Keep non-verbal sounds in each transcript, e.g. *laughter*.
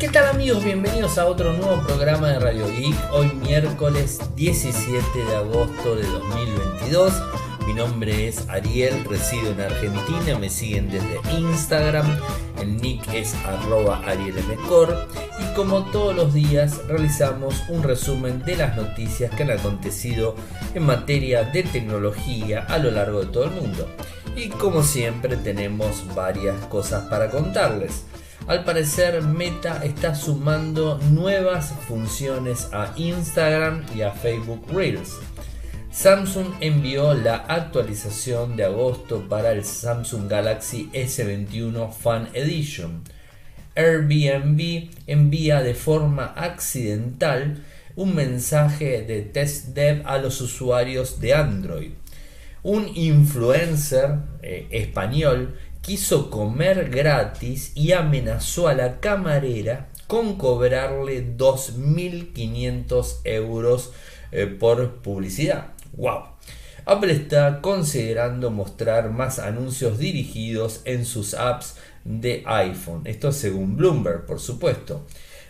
¿Qué tal amigos? Bienvenidos a otro nuevo programa de Radio Geek. Hoy miércoles 17 de agosto de 2022. Mi nombre es Ariel, resido en Argentina, me siguen desde Instagram, el nick es arroba arielmcor y como todos los días realizamos un resumen de las noticias que han acontecido en materia de tecnología a lo largo de todo el mundo. Y como siempre tenemos varias cosas para contarles. Al parecer Meta está sumando nuevas funciones a Instagram y a Facebook Reels. Samsung envió la actualización de agosto para el Samsung Galaxy S21 Fan Edition. Airbnb envía de forma accidental un mensaje de test dev a los usuarios de Android. Un influencer eh, español quiso comer gratis y amenazó a la camarera con cobrarle 2.500 euros eh, por publicidad. ¡Wow! Apple está considerando mostrar más anuncios dirigidos en sus apps de iPhone. Esto según Bloomberg, por supuesto.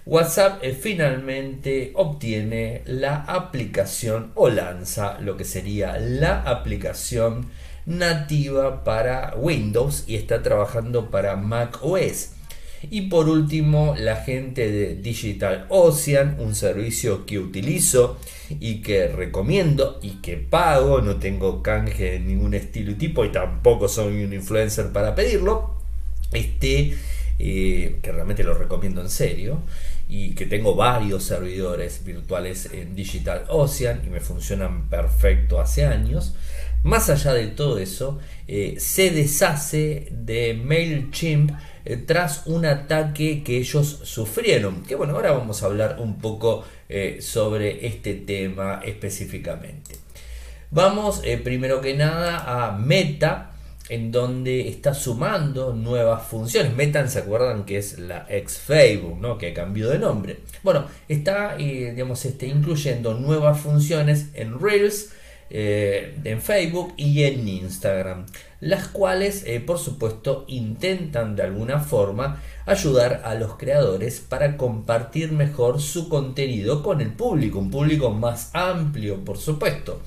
WhatsApp eh, finalmente obtiene la aplicación o lanza lo que sería la aplicación nativa para Windows y está trabajando para Mac OS. Y por último, la gente de Digital Ocean, un servicio que utilizo y que recomiendo y que pago, no tengo canje de ningún estilo y tipo y tampoco soy un influencer para pedirlo, este, eh, que realmente lo recomiendo en serio y que tengo varios servidores virtuales en Digital Ocean y me funcionan perfecto hace años. Más allá de todo eso, eh, se deshace de MailChimp eh, tras un ataque que ellos sufrieron. Que bueno, ahora vamos a hablar un poco eh, sobre este tema específicamente. Vamos primero que nada a Meta, en donde está sumando nuevas funciones. Meta, ¿se acuerdan que es la ex Facebook, ¿no? que cambió de nombre? Bueno, está digamos, este, incluyendo nuevas funciones en Reels eh, en Facebook y en Instagram, las cuales eh, por supuesto intentan de alguna forma ayudar a los creadores para compartir mejor su contenido con el público, un público más amplio por supuesto.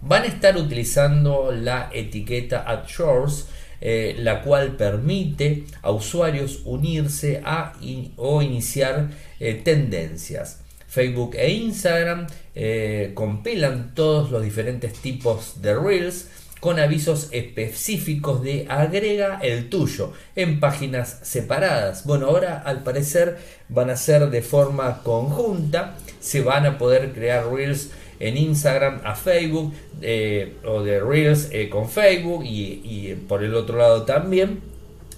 Van a estar utilizando la etiqueta at eh, la cual permite a usuarios unirse a o iniciar tendencias. Facebook e Instagram eh, compilan todos los diferentes tipos de reels con avisos específicos de agrega el tuyo en páginas separadas. Bueno, ahora al parecer van a ser de forma conjunta, se van a poder crear reels en Instagram a Facebook eh, o de reels eh, con Facebook y, y, por el otro lado también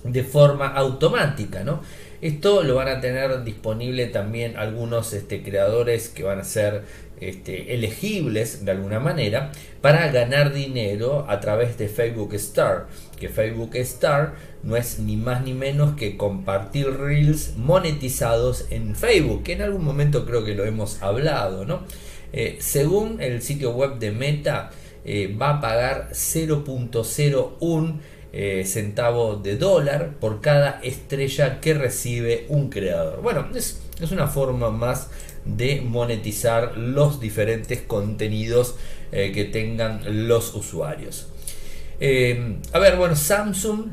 de forma automática, ¿no? Esto lo van a tener disponible también algunos este, creadores que van a ser este, elegibles de alguna manera para ganar dinero a través de Facebook Star. Que Facebook Star no es ni más ni menos que compartir reels monetizados en Facebook, que en algún momento creo que lo hemos hablado, ¿no? Eh, según el sitio web de Meta, eh, va a pagar 0.01 eh, centavo de dólar por cada estrella que recibe un creador. Bueno, es, una forma más de monetizar los diferentes contenidos eh, que tengan los usuarios. Eh, a ver, bueno, Samsung,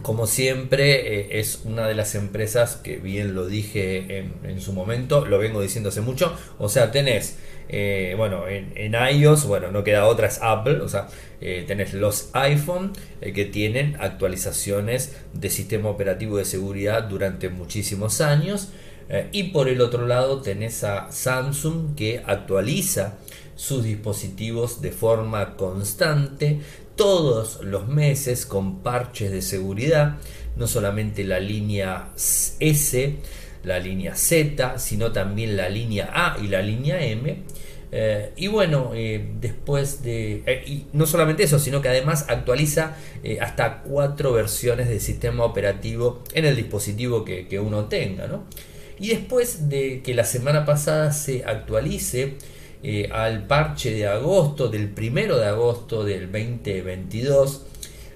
como siempre, es una de las empresas que bien lo dije en, en, su momento, lo vengo diciendo hace mucho. O sea, tenés eh, bueno, en, iOS, bueno, no queda otra, es Apple, o sea, eh, tenés los iPhone eh, que tienen actualizaciones de sistema operativo de seguridad durante muchísimos años. y por el otro lado tenés a Samsung que actualiza sus dispositivos de forma constante todos los meses con parches de seguridad, no solamente la línea S, la línea Z, sino también la línea A y la línea M. Eh, y bueno, eh, después de... Eh, y no solamente eso, sino que además actualiza hasta cuatro versiones del sistema operativo en el dispositivo que, uno tenga. Y después de que la semana pasada se actualice al parche de agosto, del primero de agosto del 2022,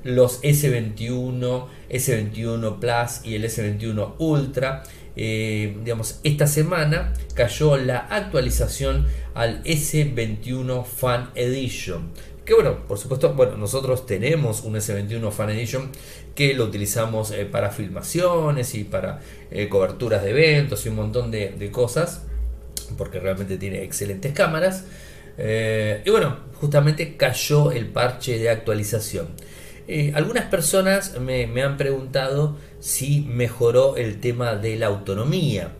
los S21, S21 Plus y el S21 Ultra eh, digamos, esta semana cayó la actualización al S21 Fan Edition. Que bueno, por supuesto, bueno, nosotros tenemos un S21 Fan Edition que lo utilizamos eh, para filmaciones y para eh, coberturas de eventos y un montón de, cosas, porque realmente tiene excelentes cámaras. y bueno, justamente cayó el parche de actualización. algunas personas me, me han preguntado si mejoró el tema de la autonomía.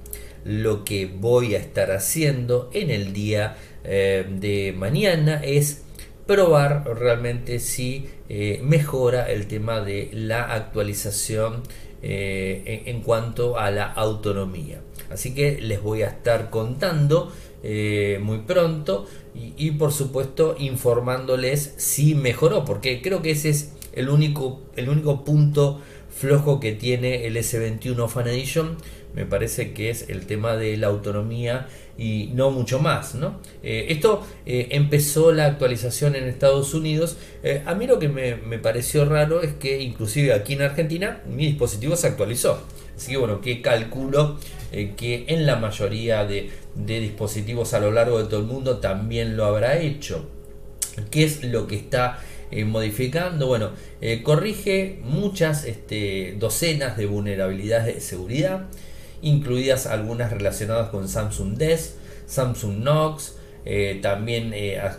Lo que voy a estar haciendo en el día eh, de mañana es probar realmente si eh, mejora el tema de la actualización eh, en, cuanto a la autonomía. Así que les voy a estar contando muy pronto y, y, por supuesto informándoles si mejoró, porque creo que ese es el único, el único punto flojo que tiene el S21 Fan Edition me parece que es el tema de la autonomía y no mucho más. ¿no? Eh, esto eh, empezó la actualización en Estados Unidos. Eh, a mí lo que me, pareció raro es que inclusive aquí en Argentina mi dispositivo se actualizó. Así que bueno, que calculo que en la mayoría de, de dispositivos a lo largo de todo el mundo también lo habrá hecho. ¿Qué es lo que está eh, modificando. Bueno, eh, corrige muchas este, docenas de vulnerabilidades de seguridad, incluidas algunas relacionadas con Samsung Desk, Samsung Knox, eh, también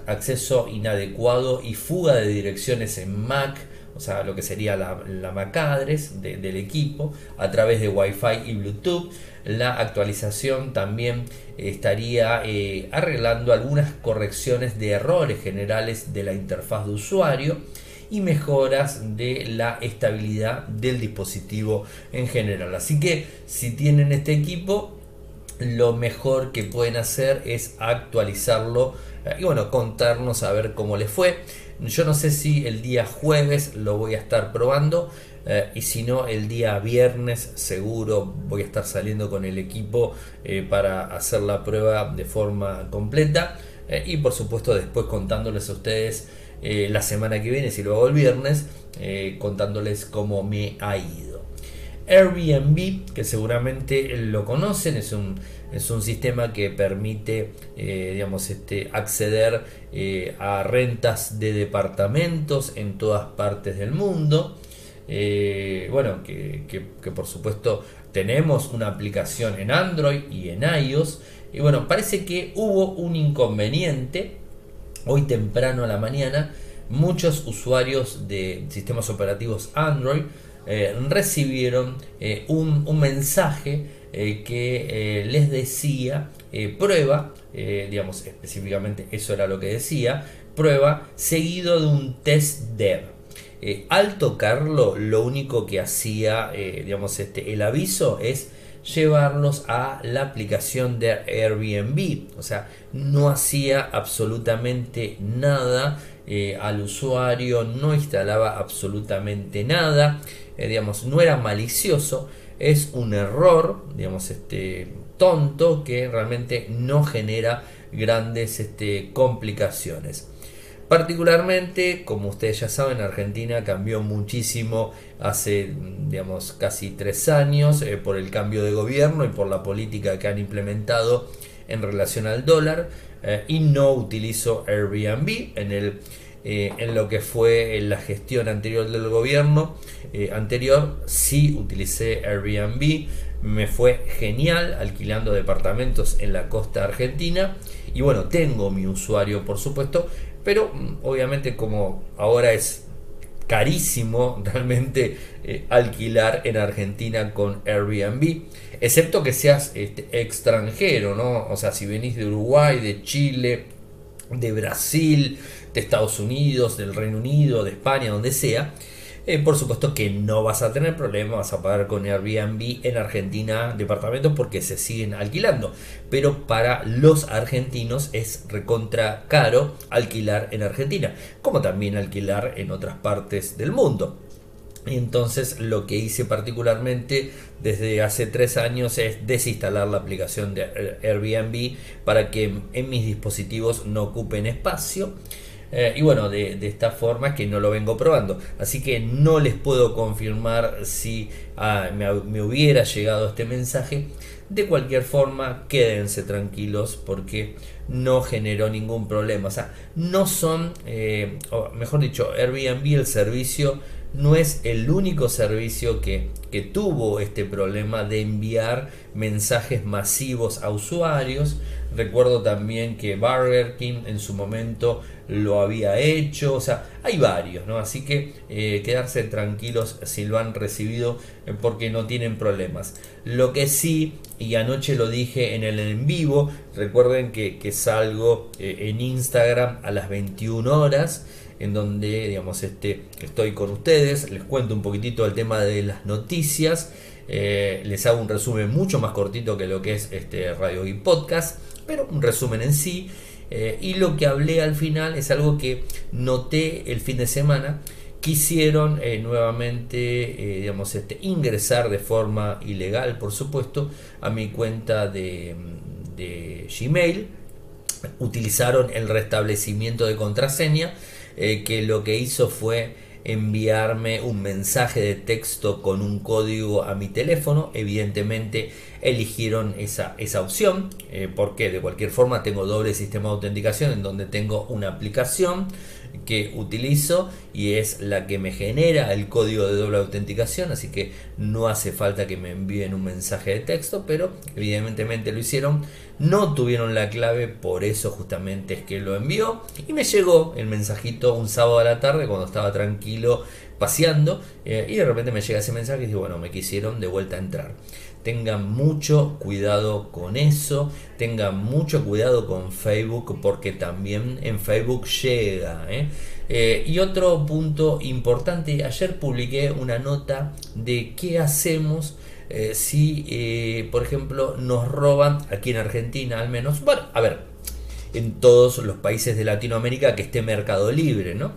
acceso inadecuado y fuga de direcciones en Mac, o sea, lo que sería la, la MAC address del equipo, a través de Wi-Fi y Bluetooth. La actualización también estaría eh, arreglando algunas correcciones de errores generales de la interfaz de usuario y mejoras de la estabilidad del dispositivo en general. Así que si tienen este equipo, lo mejor que pueden hacer es actualizarlo eh, y bueno, contarnos a ver cómo les fue. Yo no sé si el día jueves lo voy a estar probando eh, y si no el día viernes seguro voy a estar saliendo con el equipo eh, para hacer la prueba de forma completa eh, y por supuesto después contándoles a ustedes la semana que viene si lo hago el viernes contándoles cómo me ha ido. Airbnb, que seguramente lo conocen, es un es un sistema que permite eh, digamos, este, acceder eh, a rentas de departamentos en todas partes del mundo. Eh, bueno, que, por supuesto tenemos una aplicación en Android y en iOS. Y bueno, parece que hubo un inconveniente hoy temprano a la mañana. Muchos usuarios de sistemas operativos Android recibieron un, un mensaje eh, que eh, les decía eh, prueba, digamos específicamente eso era lo que decía, prueba seguido de un test dev. al tocarlo, lo único que hacía, digamos, este, el aviso es llevarlos a la aplicación de Airbnb. O sea, no hacía absolutamente nada al usuario, no instalaba absolutamente nada, digamos, no era malicioso, es un error, digamos, este, tonto que realmente no genera grandes este, complicaciones. Particularmente, como ustedes ya saben, Argentina cambió muchísimo hace, digamos, casi tres años eh, por el cambio de gobierno y por la política que han implementado en relación al dólar eh, y no utilizo Airbnb en el eh, en lo que fue la gestión anterior del gobierno eh, anterior, sí utilicé Airbnb, me fue genial alquilando departamentos en la costa argentina y bueno, tengo mi usuario por supuesto, pero mm, obviamente como ahora es carísimo *laughs* realmente eh, alquilar en Argentina con Airbnb, excepto que seas este, extranjero, ¿no? O sea, si venís de Uruguay, de Chile, de Brasil, de Estados Unidos, del Reino Unido, de España, donde sea, eh, por supuesto que no vas a tener problema, vas a pagar con Airbnb en Argentina departamentos porque se siguen alquilando. Pero para los argentinos es recontra caro alquilar en Argentina, como también alquilar en otras partes del mundo. Entonces lo que hice particularmente desde hace tres años es desinstalar la aplicación de Airbnb para que en mis dispositivos no ocupen espacio Eh, y bueno, de, esta forma que no lo vengo probando. Así que no les puedo confirmar si ah, me, hubiera llegado este mensaje. De cualquier forma, quédense tranquilos porque no generó ningún problema. O sea, no son, eh, mejor dicho, Airbnb, el servicio, no es el único servicio que, que tuvo este problema de enviar mensajes masivos a usuarios. Recuerdo también que Burger King en su momento lo había hecho, o sea, hay varios, ¿no? Así que eh, quedarse tranquilos si lo han recibido eh, porque no tienen problemas. Lo que sí, y anoche lo dije en el en vivo, recuerden que, que salgo eh, en Instagram a las 21 horas en donde digamos este estoy con ustedes les cuento un poquitito el tema de las noticias les hago un resumen mucho más cortito que lo que es este radio y podcast pero un resumen en sí. Eh, y lo que hablé al final es algo que noté el fin de semana. Quisieron eh, nuevamente, eh, digamos, este, ingresar de forma ilegal, por supuesto, a mi cuenta de, de Gmail. Utilizaron el restablecimiento de contraseña, que lo que hizo fue enviarme un mensaje de texto con un código a mi teléfono. Evidentemente eligieron esa, esa opción eh, porque de cualquier forma tengo doble sistema de autenticación en donde tengo una aplicación que utilizo y es la que me genera el código de doble autenticación así que no hace falta que me envíen un mensaje de texto pero evidentemente lo hicieron. No tuvieron la clave por eso justamente es que lo envió. Y me llegó el mensajito un sábado a la tarde cuando estaba tranquilo paseando eh, y de repente me llega ese mensaje y digo bueno me quisieron de vuelta a entrar Tengan mucho cuidado con eso, tengan mucho cuidado con Facebook porque también en Facebook llega. ¿eh? Eh, y otro punto importante, ayer publiqué una nota de qué hacemos eh, si, por ejemplo, nos roban aquí en Argentina al menos. Bueno, a ver, en todos los países de Latinoamérica que esté Mercado Libre, ¿no?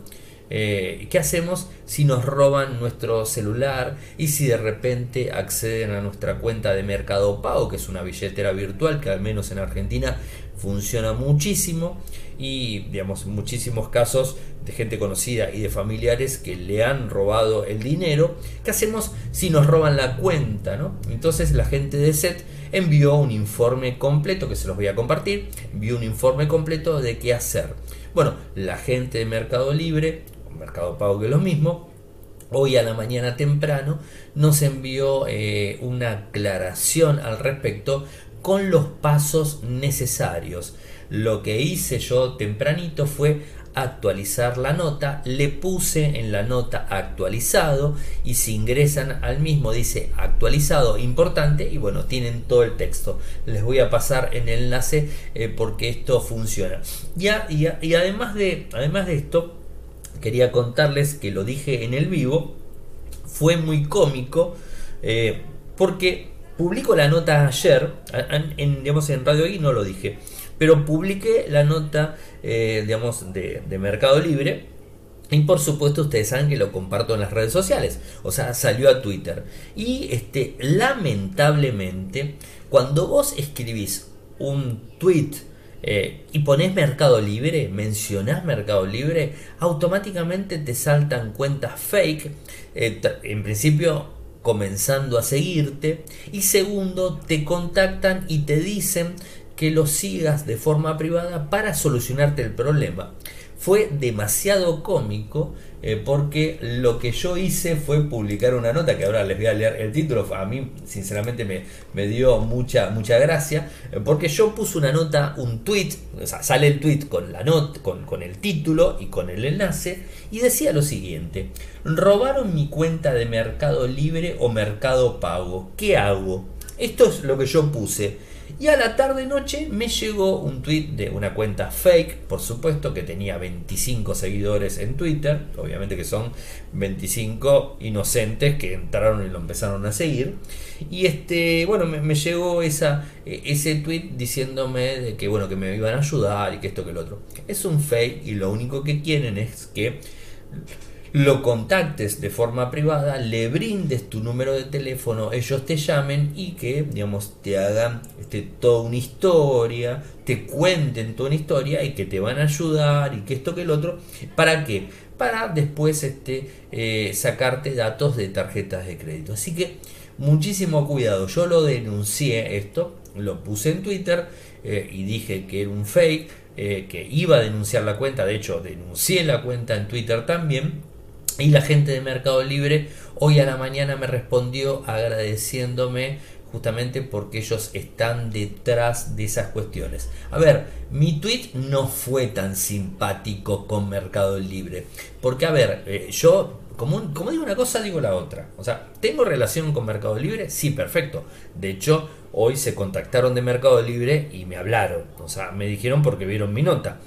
Eh, ¿Qué hacemos si nos roban nuestro celular y si de repente acceden a nuestra cuenta de Mercado Pago, que es una billetera virtual que al menos en Argentina funciona muchísimo y digamos muchísimos casos de gente conocida y de familiares que le han robado el dinero. ¿Qué hacemos si nos roban la cuenta? Entonces la gente de SET envió un informe completo que se los voy a compartir, envió un informe completo de qué hacer. Bueno, la gente de Mercado Libre Mercado Pago que lo mismo, hoy a la mañana temprano nos envió eh, una aclaración al respecto con los pasos necesarios. Lo que hice yo tempranito fue actualizar la nota, le puse en la nota actualizado y si ingresan al mismo dice actualizado importante y bueno, tienen todo el texto. Les voy a pasar el enlace eh, porque esto funciona. Y, y además, de, además de esto, quería contarles que lo dije en el vivo, fue muy cómico eh, porque publico la nota ayer, digamos, en Radio I no lo dije, pero publiqué la nota eh, digamos, de, Mercado Libre y por supuesto ustedes saben que lo comparto en las redes sociales, o sea, salió a Twitter. Y este, lamentablemente, cuando vos escribís un tweet eh, y pones Mercado Libre, mencionás Mercado Libre, automáticamente te saltan cuentas fake, eh, en principio comenzando a seguirte, y segundo, te contactan y te dicen que lo sigas de forma privada para solucionarte el problema. Fue demasiado cómico eh, porque lo que yo hice fue publicar una nota, que ahora les voy a leer el título, a mí sinceramente me, me dio mucha, mucha gracia, eh, porque yo puse una nota, un tweet, o sea, sale el tweet con la nota, con, con el título y con el enlace, y decía lo siguiente, robaron mi cuenta de Mercado Libre o Mercado Pago, ¿qué hago? Esto es lo que yo puse. Y a la tarde noche me llegó un tweet de una cuenta fake, por supuesto, que tenía 25 seguidores en Twitter, obviamente que son 25 inocentes que entraron y lo empezaron a seguir. Y este, bueno, me, llegó esa, e, ese tweet diciéndome que bueno, que me iban a ayudar y que esto que el otro. Es un fake y lo único que quieren es que lo contactes de forma privada, le brindes tu número de teléfono, ellos te llamen y que, digamos, te hagan este, toda una historia, te cuenten toda una historia y que te van a ayudar y que esto que el otro. ¿Para qué? Para después este, eh, sacarte datos de tarjetas de crédito. Así que muchísimo cuidado. Yo lo denuncié esto, lo puse en Twitter eh, y dije que era un fake, eh, que iba a denunciar la cuenta. De hecho, denuncié la cuenta en Twitter también y la gente de Mercado Libre hoy a la mañana me respondió agradeciéndome justamente porque ellos están detrás de esas cuestiones. A ver, mi tweet no fue tan simpático con Mercado Libre. Porque, a ver, eh, yo, como, como digo una cosa, digo la otra. O sea, ¿tengo relación con Mercado Libre? Sí, perfecto. De hecho, hoy se contactaron de Mercado Libre y me hablaron. O sea, me dijeron porque vieron mi nota.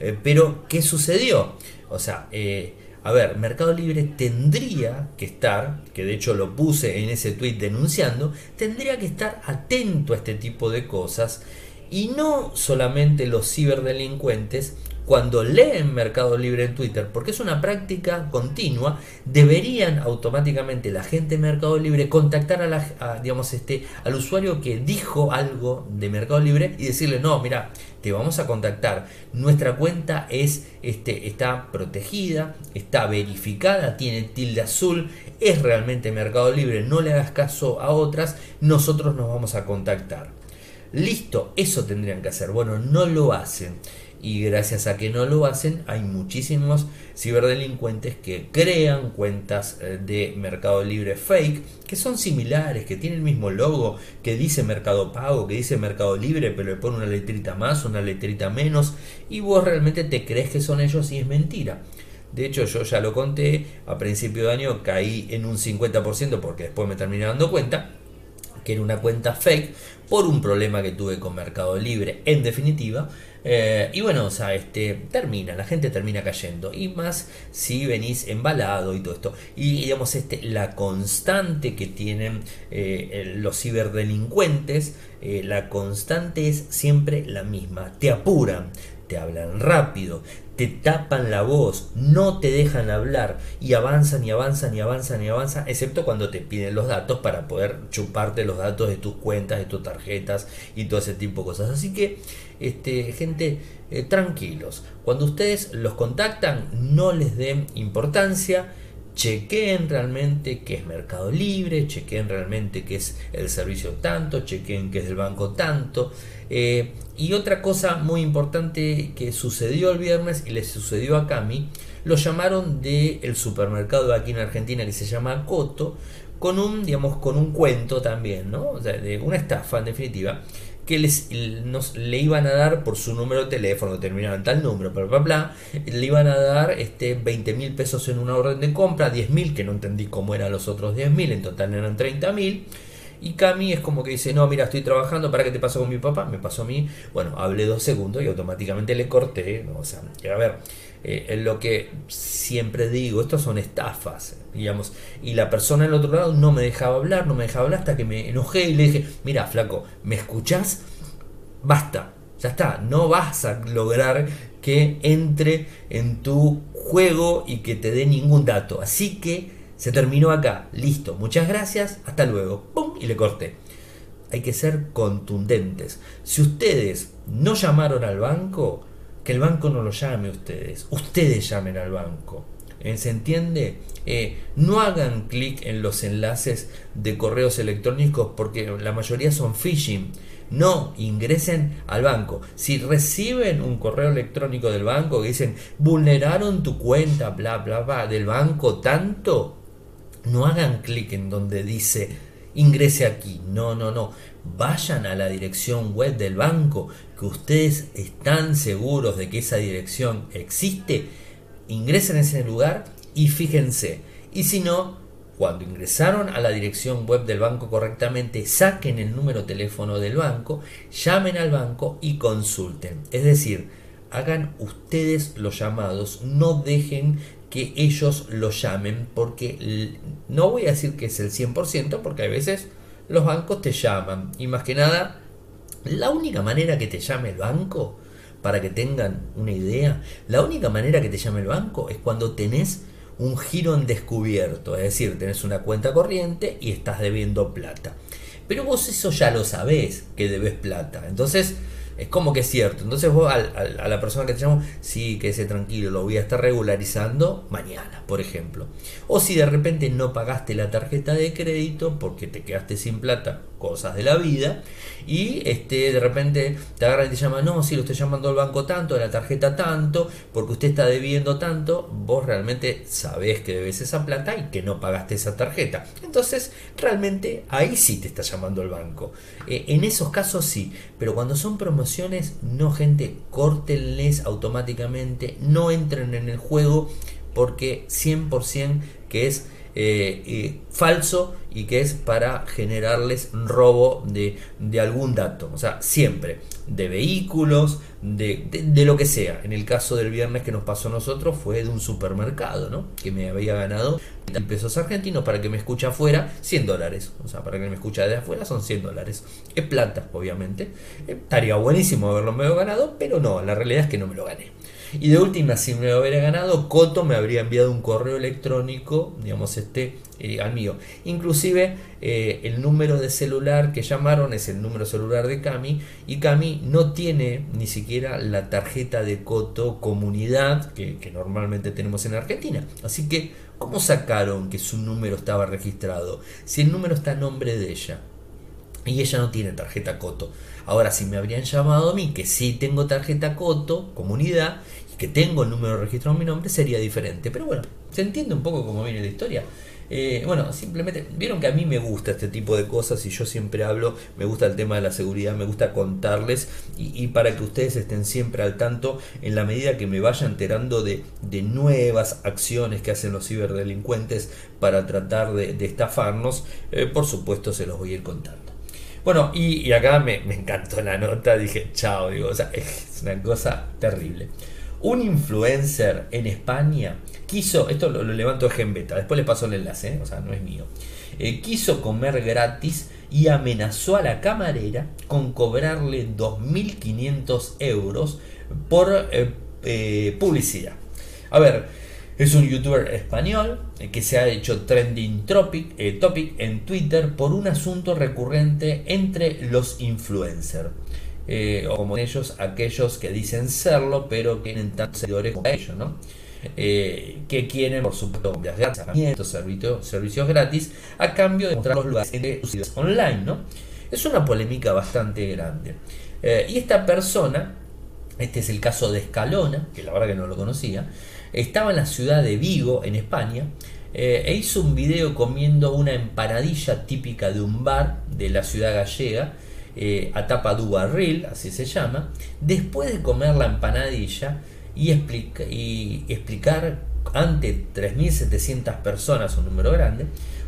Eh, pero, ¿qué sucedió? O sea, eh, a ver, Mercado Libre tendría que estar, que de hecho lo puse en ese tweet denunciando, tendría que estar atento a este tipo de cosas y no solamente los ciberdelincuentes cuando leen Mercado Libre en Twitter, porque es una práctica continua, deberían automáticamente la gente de Mercado Libre contactar a la, digamos, este, al usuario que dijo algo de Mercado Libre y decirle, no, mira, te vamos a contactar. Nuestra cuenta es, este, está protegida, está verificada, tiene tilde azul, es realmente Mercado Libre, no le hagas caso a otras, nosotros nos vamos a contactar. Listo, eso tendrían que hacer. Bueno, no lo hacen y gracias a que no lo hacen hay muchísimos ciberdelincuentes que crean cuentas eh, de Mercado Libre fake que son similares, que tienen el mismo logo, que dice Mercado Pago, que dice Mercado Libre, pero le pone una letrita más, una letrita menos y vos realmente te crees que son ellos y es mentira. De hecho, yo ya lo conté, a principio de año caí en un 50% porque después me terminé dando cuenta que era una cuenta fake por un problema que tuve con Mercado Libre. En definitiva, eh, y bueno, o sea, este, termina, la gente termina cayendo. Y más si venís embalado y todo esto. Y digamos, este, la constante que tienen eh, los ciberdelincuentes, eh, la constante es siempre la misma. Te apuran, te hablan rápido, te tapan la voz, no te dejan hablar y avanzan y avanzan y avanzan y avanzan, excepto cuando te piden los datos para poder chuparte los datos de tus cuentas, de tus tarjetas y todo ese tipo de cosas. Así que, este, gente, eh, tranquilos. Cuando ustedes los contactan, no les den importancia chequeen realmente qué es Mercado Libre, chequeen realmente qué es el servicio tanto, chequeen qué es el banco tanto. Eh, y otra cosa muy importante que sucedió el viernes y le sucedió a Cami, lo llamaron del el supermercado aquí en Argentina que se llama Coto, con un, digamos, con un cuento también, ¿no? de una estafa en definitiva que les, nos, le iban a dar por su número de teléfono, terminaban tal número, bla, bla, bla, le iban a dar este, 20 mil pesos en una orden de compra, 10 mil, que no entendí cómo eran los otros 10 mil, en total eran 30 mil. Y Cami es como que dice, no, mira, estoy trabajando, ¿para qué te pasó con mi papá? Me pasó a mí. Bueno, hablé dos segundos y automáticamente le corté. O sea, a ver, eh, lo que siempre digo, estos son estafas, digamos. Y la persona del otro lado no me dejaba hablar, no me dejaba hablar hasta que me enojé y le dije, mira, flaco, ¿me escuchás? Basta, ya está, no vas a lograr que entre en tu juego y que te dé ningún dato. Así que se terminó acá. Listo. Muchas gracias. Hasta luego. ¡Pum! Y le corté. Hay que ser contundentes. Si ustedes no llamaron al banco, que el banco no lo llame ustedes. Ustedes llamen al banco. ¿Eh? ¿Se entiende? Eh, no hagan clic en los enlaces de correos electrónicos porque la mayoría son phishing. No, ingresen al banco. Si reciben un correo electrónico del banco que dicen vulneraron tu cuenta, bla, bla, bla, del banco tanto, no hagan clic en donde dice ingrese aquí. No, no, no. Vayan a la dirección web del banco que ustedes están seguros de que esa dirección existe. Ingresen en ese lugar y fíjense. Y si no, cuando ingresaron a la dirección web del banco correctamente, saquen el número de teléfono del banco, llamen al banco y consulten. Es decir, hagan ustedes los llamados, no dejen que ellos lo llamen, porque no voy a decir que es el 100%, porque a veces los bancos te llaman. Y más que nada, la única manera que te llame el banco, para que tengan una idea, la única manera que te llame el banco es cuando tenés un giro en descubierto, es decir, tenés una cuenta corriente y estás debiendo plata. Pero vos eso ya lo sabés que debes plata. Entonces, es como que es cierto. Entonces vos a la persona que te llamo, sí, quédese tranquilo, lo voy a estar regularizando mañana, por ejemplo. O si de repente no pagaste la tarjeta de crédito porque te quedaste sin plata, cosas de la vida, y este, de repente te agarran y te llaman, no, si lo estoy llamando al banco tanto, a la tarjeta tanto, porque usted está debiendo tanto, vos realmente sabés que debes esa plata y que no pagaste esa tarjeta. Entonces, realmente ahí sí te está llamando el banco. Eh, en esos casos sí, pero cuando son promociones, no gente, córtenles automáticamente, no entren en el juego porque 100% que es eh, falso y que es para generarles robo de, algún dato. O sea, siempre, de vehículos, de, lo que sea. En el caso del viernes que nos pasó a nosotros fue de un supermercado, ¿no? Que me había ganado pesos argentinos para que me escuche afuera 100 dólares. O sea, para que me escuche de afuera son 100 dólares. Es plata, obviamente. Eh, estaría buenísimo haberlo medio ganado, pero no, la realidad es que no me lo gané. Y de última, si me hubiera ganado, Coto me habría enviado un correo electrónico, digamos, este, eh, al mío. Inclusive eh, el número de celular que llamaron es el número celular de Cami y Cami no tiene ni siquiera la tarjeta de Coto comunidad que, que normalmente tenemos en Argentina. Así que, ¿cómo sacaron que su número estaba registrado? Si el número está a nombre de ella y ella no tiene tarjeta Coto. Ahora, si me habrían llamado a mí, que sí tengo tarjeta Coto, comunidad, que tengo el número registrado en mi nombre, sería diferente. Pero bueno, se entiende un poco cómo viene la historia. Eh, bueno, simplemente, vieron que a mí me gusta este tipo de cosas y yo siempre hablo, me gusta el tema de la seguridad, me gusta contarles y, para que ustedes estén siempre al tanto en la medida que me vaya enterando de, nuevas acciones que hacen los ciberdelincuentes para tratar de, estafarnos, eh, por supuesto se los voy a ir contando. Bueno, y, acá me, encantó la nota, dije, chao, digo, o sea, es una cosa terrible un influencer en España quiso, esto lo, levanto de Genbeta, después le paso el enlace, ¿eh? o sea, no es mío, eh, quiso comer gratis y amenazó a la camarera con cobrarle 2.500 euros por eh, publicidad. A ver, es un youtuber español que se ha hecho trending topic, topic en Twitter por un asunto recurrente entre los influencers. Eh, o como ellos, aquellos que dicen serlo, pero tienen tantos seguidores como ellos, ¿no? Eh, que quieren, por supuesto, servicios, servicios, servicios gratis a cambio de mostrar los lugares online, ¿no? Es una polémica bastante grande. Eh, y esta persona, este es el caso de Escalona, que la verdad que no lo conocía, estaba en la ciudad de Vigo, en España, e hizo un video comiendo una empanadilla típica de un bar de la ciudad gallega, eh, a tapa du barril, así se llama, después de comer la empanadilla y, y explicar ante 3.700 personas, un número grande,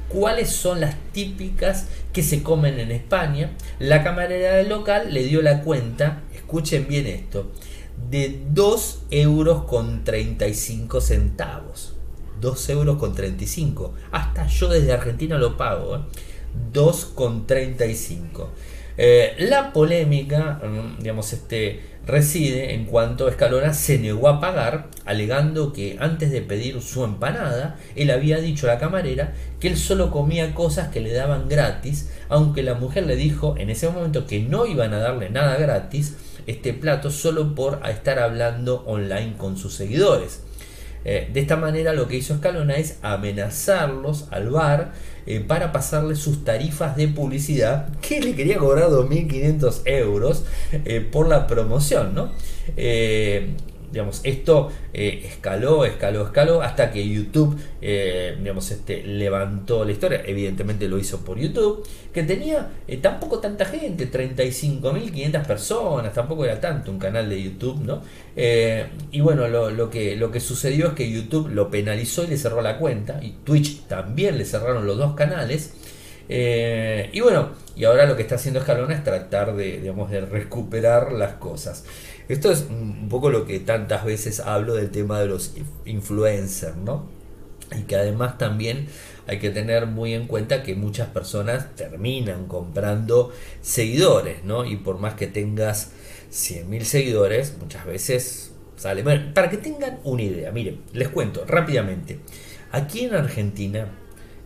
cuáles son las típicas que se comen en España. La camarera del local le dio la cuenta, escuchen bien esto, de 2 euros con 35 centavos. 2 euros con 35. Hasta yo desde Argentina lo pago. ¿eh? 2 con 35. Eh, la polémica, mm, digamos, este, reside en cuanto Escalona se negó a pagar, alegando que antes de pedir su empanada, él había dicho a la camarera que él solo comía cosas que le daban gratis, aunque la mujer le dijo en ese momento que no iban a darle nada gratis este plato solo por estar hablando online con sus seguidores. Eh, de esta manera lo que hizo Escalona es amenazarlos al bar eh, para pasarle sus tarifas de publicidad que le quería cobrar 2.500 euros eh, por la promoción. ¿no? Digamos, esto eh, escaló, escaló, escaló hasta que YouTube eh, digamos, este, levantó la historia. Evidentemente lo hizo por YouTube, que tenía eh, tampoco tanta gente, 35.500 personas, tampoco era tanto un canal de YouTube, ¿no? y bueno, lo, lo, que, lo que sucedió es que YouTube lo penalizó y le cerró la cuenta, y Twitch también le cerraron los dos canales. y bueno, y ahora lo que está haciendo Escalona es tratar de, digamos, de recuperar las cosas. Esto es un poco lo que tantas veces hablo del tema de los influencers, ¿no? Y que además también hay que tener muy en cuenta que muchas personas terminan comprando seguidores, ¿no? Y por más que tengas 100.000 seguidores, muchas veces sale. Para que tengan una idea, miren, les cuento rápidamente. Aquí en Argentina,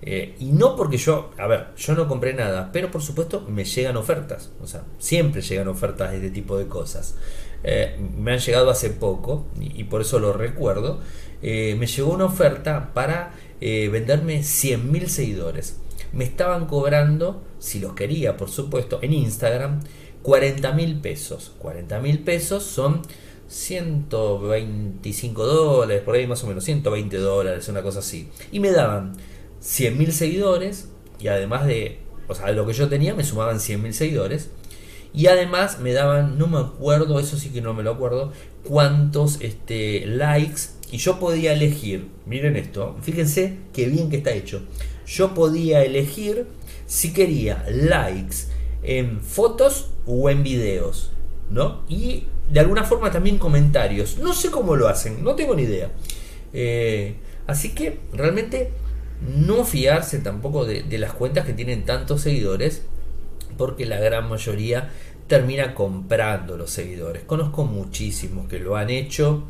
eh, y no porque yo, a ver, yo no compré nada, pero por supuesto me llegan ofertas, o sea, siempre llegan ofertas de este tipo de cosas. Eh, me han llegado hace poco, y, por eso lo recuerdo, eh, me llegó una oferta para venderme 100.000 seguidores. Me estaban cobrando, si los quería, por supuesto, en Instagram, 40 mil pesos. 40 mil pesos son 125 dólares, por ahí más o menos, 120 dólares, una cosa así. Y me daban 100 mil seguidores, y además de, o sea, lo que yo tenía, me sumaban 100 mil seguidores. Y además me daban, no me acuerdo, eso sí que no me lo acuerdo, cuántos este, likes. Y yo podía elegir, miren esto, fíjense qué bien que está hecho. Yo podía elegir si quería likes en fotos o en videos, ¿no? Y de alguna forma también comentarios. No sé cómo lo hacen, no tengo ni idea. Eh, así que realmente no fiarse tampoco de, las cuentas que tienen tantos seguidores, porque la gran mayoría termina comprando los seguidores. Conozco muchísimos que lo han hecho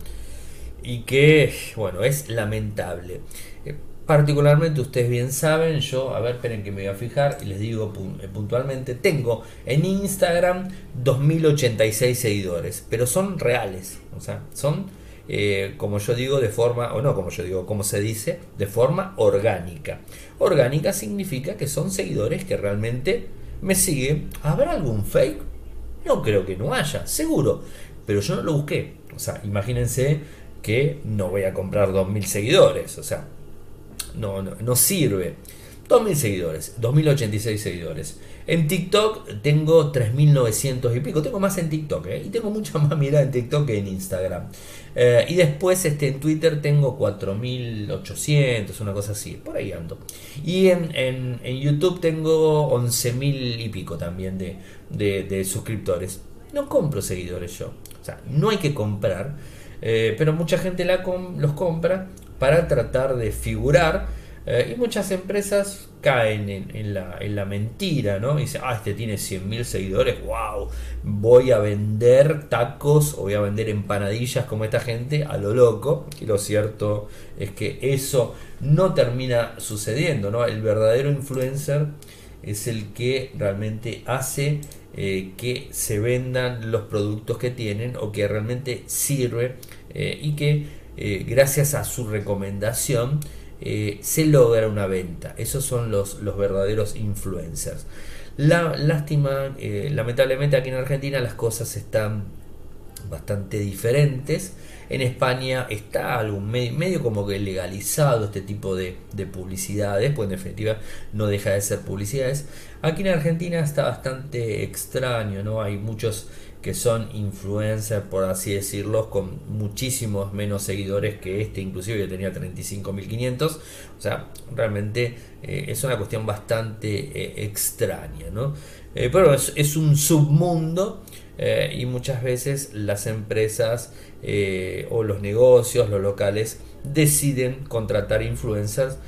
y que, bueno, es lamentable. Eh, particularmente, ustedes bien saben, yo, a ver, esperen que me voy a fijar y les digo eh, puntualmente, tengo en Instagram 2086 seguidores, pero son reales, o sea, son, eh, como yo digo, de forma, o no, como yo digo, como se dice, de forma orgánica. Orgánica significa que son seguidores que realmente me siguen. ¿Habrá algún fake? No creo que no haya, seguro, pero yo no lo busqué. O sea, imagínense que no voy a comprar 2000 seguidores, o sea, no, no, sirve. 2.000 seguidores, 2.086 seguidores. En TikTok tengo 3.900 y pico. Tengo más en TikTok, ¿eh? Y tengo mucha *laughs* más mirada en TikTok que en Instagram. Eh, y después este, en Twitter tengo 4.800, una cosa así. Por ahí ando. Y en, en, YouTube tengo 11.000 y pico también de, de, suscriptores. No compro seguidores yo. O sea, no hay que comprar. Eh, pero mucha gente la los compra para tratar de figurar eh, y muchas empresas caen en, la, en, la, mentira, ¿no? Y dicen, ah, este tiene 100.000 seguidores, wow, voy a vender tacos o voy a vender empanadillas como esta gente a lo loco. Y lo cierto es que eso no termina sucediendo, ¿no? El verdadero influencer es el que realmente hace eh, que se vendan los productos que tienen o que realmente sirve eh, y que gracias a su recomendación, eh, se logra una venta. Esos son los, los verdaderos influencers. La lástima, eh, lamentablemente aquí en Argentina las cosas están bastante diferentes. En España está algún medio, como que legalizado este tipo de, de, publicidades, pues en definitiva no deja de ser publicidades. Aquí en Argentina está bastante extraño, ¿no? Hay muchos que son influencers, por así decirlo, con muchísimos menos seguidores que este, inclusive yo tenía 35.500, o sea, realmente eh, es una cuestión bastante eh, extraña, ¿no? Eh, pero es, un submundo y muchas veces las empresas o los negocios, los locales, deciden contratar influencers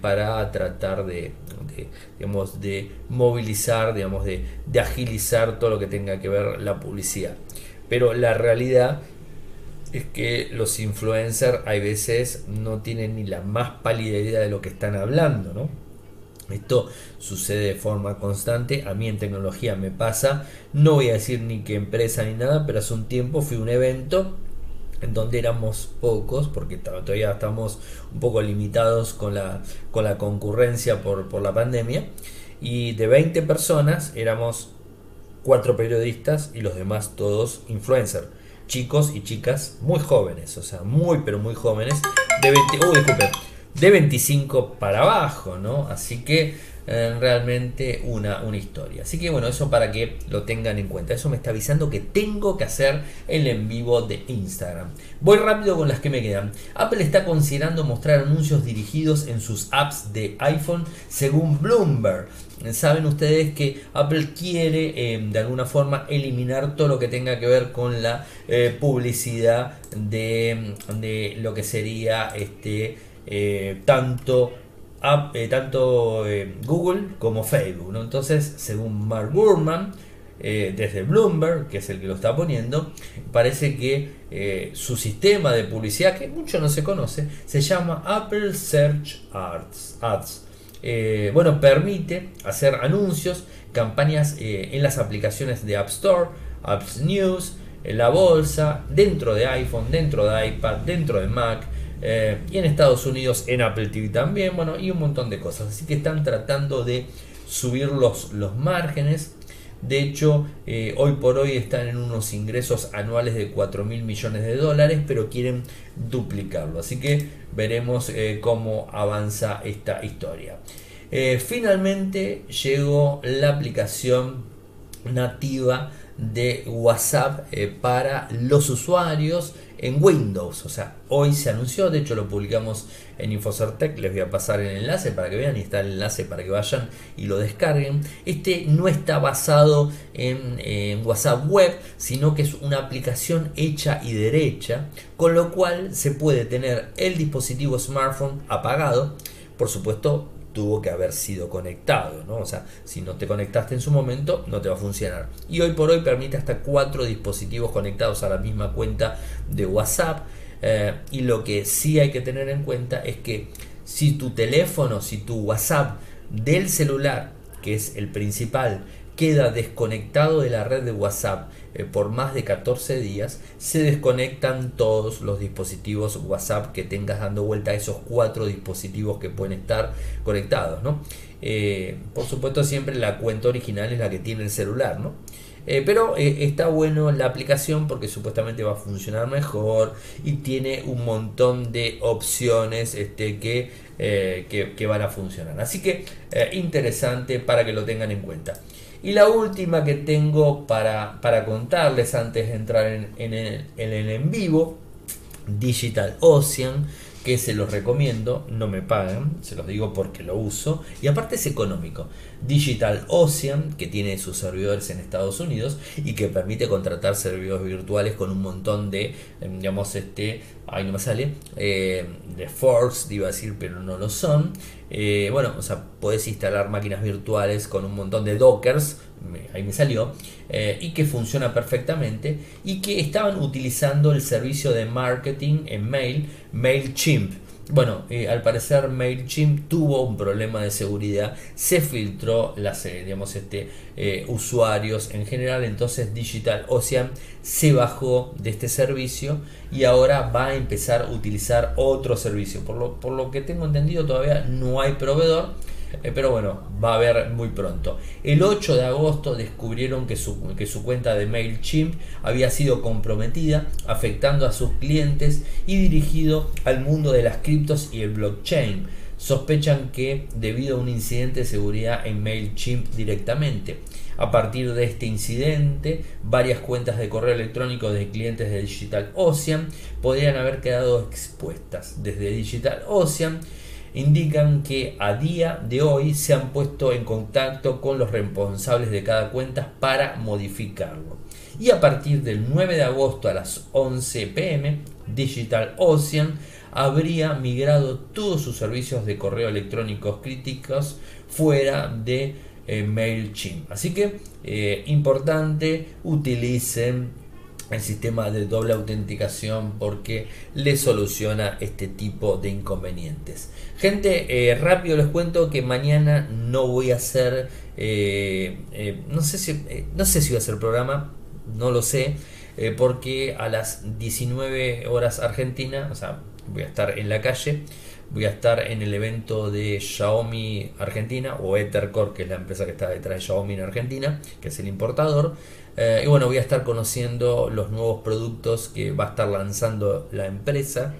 para tratar de, digamos, de movilizar, digamos, de, de agilizar todo lo que tenga que ver la publicidad. Pero la realidad es que los influencers hay veces no tienen ni la más pálida idea de lo que están hablando, ¿no? Esto sucede de forma constante, a mí en tecnología me pasa, no voy a decir ni qué empresa ni nada, pero hace un tiempo fui a un evento en donde éramos pocos, porque todavía estamos un poco limitados con la, con la concurrencia por, por la pandemia, y de 20 personas éramos cuatro periodistas y los demás todos influencers, chicos y chicas muy jóvenes, o sea, muy pero muy jóvenes, de 20, de 25 para abajo, ¿no? Así que realmente una, una historia. Así que bueno, eso para que lo tengan en cuenta. Eso me está avisando que tengo que hacer el en vivo de Instagram. Voy rápido con las que me quedan. Apple está considerando mostrar anuncios dirigidos en sus apps de iPhone según Bloomberg. Saben ustedes que Apple quiere em, de alguna forma eliminar todo lo que tenga que ver con la eh, publicidad de, de, lo que sería este eh, tanto eh, tanto eh, Google como Facebook. Entonces, según Mark Gurman, eh, desde Bloomberg, que es el que lo está poniendo, parece que su sistema de publicidad, que mucho no se conoce, se llama Apple Search Ads. Bueno, permite hacer anuncios, campañas en las aplicaciones de App Store, Apps News, en la bolsa, dentro de iPhone, dentro de iPad, dentro de Mac. Y en Estados Unidos en Apple TV también, bueno, y un montón de cosas. Así que están tratando de subir los, los márgenes de hecho, eh, hoy por hoy están en unos ingresos anuales de 4 mil millones de dólares, pero quieren duplicarlo. Así que veremos eh, cómo avanza esta historia. Eh, finalmente llegó la aplicación nativa de WhatsApp para los usuarios en Windows. O sea, hoy se anunció, de hecho lo publicamos en Infocertec, les voy a pasar el enlace para que vean y está el enlace para que vayan y lo descarguen. Este no está basado en, WhatsApp web, sino que es una aplicación hecha y derecha, con lo cual se puede tener el dispositivo smartphone apagado, por supuesto tuvo que haber sido conectado, ¿no? O sea, si no te conectaste en su momento, no te va a funcionar. Y hoy por hoy permite hasta cuatro dispositivos conectados a la misma cuenta de WhatsApp. Eh, y lo que sí hay que tener en cuenta es que si tu teléfono, si tu WhatsApp del celular, que es el principal, queda desconectado de la red de WhatsApp eh, por más de 14 días, se desconectan todos los dispositivos WhatsApp que tengas dando vuelta a esos cuatro dispositivos que pueden estar conectados. ¿no? Eh, por supuesto, siempre la cuenta original es la que tiene el celular. ¿no? Eh, pero está bueno la aplicación porque supuestamente va a funcionar mejor y tiene un montón de opciones este, que, que, que, van a funcionar. Así que interesante para que lo tengan en cuenta. Y la última que tengo para, contarles antes de entrar en, el, en el en vivo, Digital Ocean, que se los recomiendo, no me pagan, se los digo porque lo uso, y aparte es económico. Digital Ocean, que tiene sus servidores en Estados Unidos y que permite contratar servidores virtuales con un montón de, em, digamos, este, ahí no me sale, eh, de forks, iba a decir, pero no lo son. Eh, bueno, o sea, puedes instalar máquinas virtuales con un montón de dockers, ahí me salió, eh, y que funciona perfectamente, y que estaban utilizando el servicio de marketing en mail, MailChimp bueno, al parecer MailChimp tuvo un problema de seguridad, se filtró las eh, digamos, este, eh, usuarios en general, entonces Digital Ocean se bajó de este servicio y ahora va a empezar a utilizar otro servicio. Por lo, por lo que tengo entendido todavía no hay proveedor eh, pero bueno, va a haber muy pronto. El 8 de agosto descubrieron que su, que su cuenta de MailChimp había sido comprometida, afectando a sus clientes y dirigido al mundo de las criptos y el blockchain. Sospechan que debido a un incidente de seguridad en MailChimp directamente. A partir de este incidente, varias cuentas de correo electrónico de clientes de Digital Ocean podrían haber quedado expuestas. Desde Digital Ocean indican que a día de hoy se han puesto en contacto con los responsables de cada cuenta para modificarlo. Y a partir del 9 de agosto a las 11 pm, Digital Ocean habría migrado todos sus servicios de correo electrónicos críticos fuera de eh, MailChimp. Así que eh, importante, utilicen el sistema de doble autenticación porque le soluciona este tipo de inconvenientes. Gente, eh, rápido les cuento que mañana no voy a hacer, eh, eh, no, sé si, no sé si voy a hacer programa, no lo sé, porque a las 19 horas Argentina, o sea, voy a estar en la calle, voy a estar en el evento de Xiaomi Argentina o Ethercore, que es la empresa que está detrás de Xiaomi en Argentina, que es el importador. y bueno, voy a estar conociendo los nuevos productos que va a estar lanzando la empresa.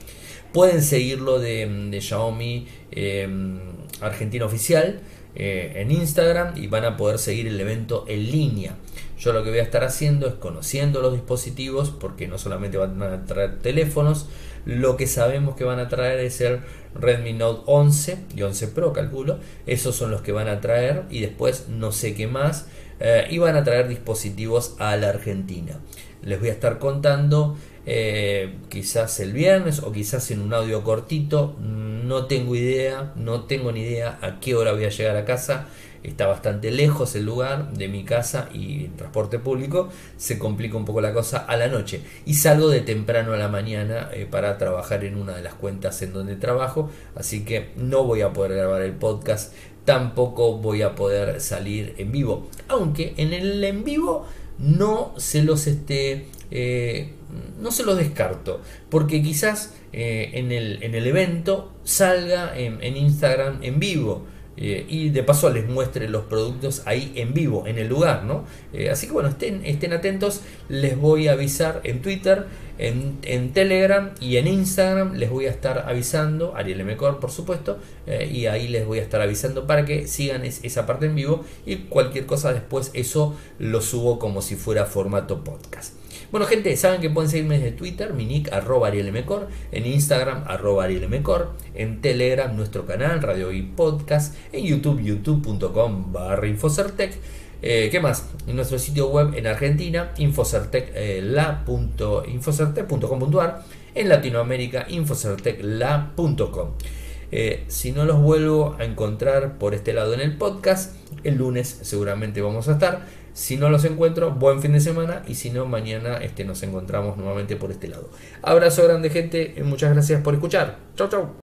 Pueden seguirlo de, Xiaomi em, Argentina Oficial eh, en Instagram y van a poder seguir el evento en línea. Yo lo que voy a estar haciendo es conociendo los dispositivos porque no solamente van a traer teléfonos, lo que sabemos que van a traer es el Redmi Note 11 y 11 Pro, calculo. Esos son los que van a traer y después no sé qué más. Eh, y van a traer dispositivos a la Argentina. Les voy a estar contando eh, quizás el viernes o quizás en un audio cortito, no tengo idea, no tengo ni idea a qué hora voy a llegar a casa. Está bastante lejos el lugar de mi casa y en transporte público se complica un poco la cosa a la noche. Y salgo de temprano a la mañana eh, para trabajar en una de las cuentas en donde trabajo, así que no voy a poder grabar el podcast, tampoco voy a poder salir en vivo. Aunque en el en vivo no se los esté eh, no se los descarto, porque quizás eh, en, el, en, el, evento salga en, Instagram en vivo. Eh, y de paso les muestre los productos ahí en vivo, en el lugar, ¿no? así que bueno, estén, atentos, les voy a avisar en Twitter, en, en, Telegram y en Instagram les voy a estar avisando, Ariel Mecor por supuesto, y ahí les voy a estar avisando para que sigan esa parte en vivo y cualquier cosa después eso lo subo como si fuera formato podcast. Bueno, gente, saben que pueden seguirme desde Twitter, mi nick, arroba arielmecor, en Instagram, arroba arielmecor, en Telegram, nuestro canal, Radio y Podcast, en YouTube, youtube.com barra Infocertec. Eh, ¿Qué más? En nuestro sitio web en Argentina, infocertec, eh, en Latinoamérica, infocertecla.com. Eh, si no los vuelvo a encontrar por este lado en el podcast, el lunes seguramente vamos a estar. Si no los encuentro, buen fin de semana. Y si no, mañana este, nos encontramos nuevamente por este lado. Abrazo grande, gente. Y muchas gracias por escuchar. Chau, chau.